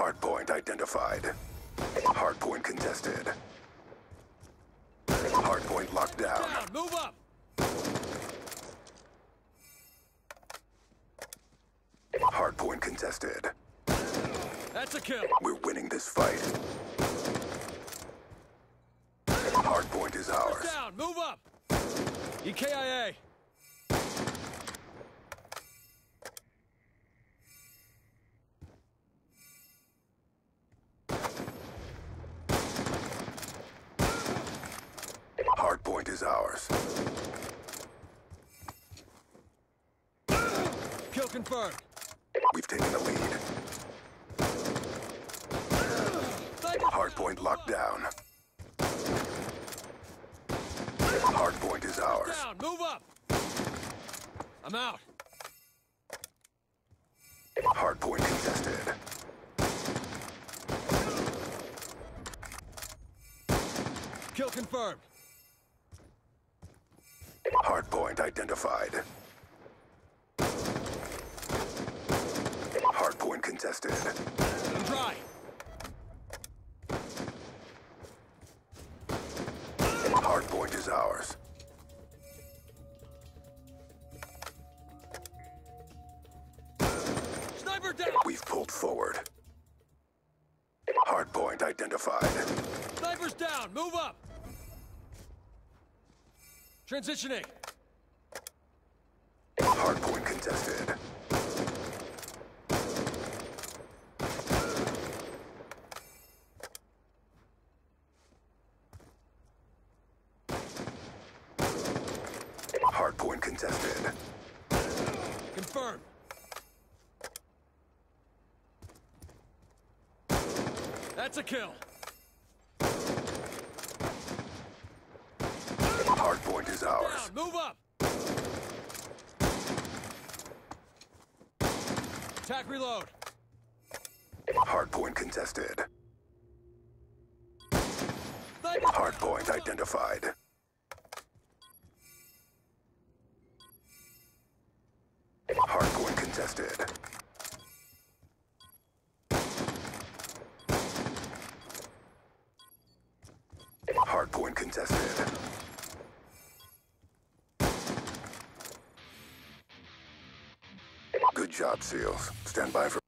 Hardpoint identified. Hardpoint contested. Hardpoint locked down. Down, move up! Hardpoint contested. That's a kill. We're winning this fight. Hardpoint is ours. Down, move up! EKIA. Hardpoint is ours. Kill confirmed. We've taken the lead. Hardpoint locked down. Hardpoint is ours. down, move up! I'm out. Hardpoint contested. Kill confirmed. Hardpoint identified. Hardpoint contested. I'm dry. Hardpoint is ours. Sniper down! We've pulled forward. Hardpoint identified. Sniper's down, move up! Transitioning. Hardpoint contested. Hardpoint contested. Confirmed. That's a kill. Hardpoint is ours. Down, move up! Attack reload. Hardpoint contested. Hardpoint identified. Hardpoint contested. Hardpoint contested. Good job, SEALs. Stand by for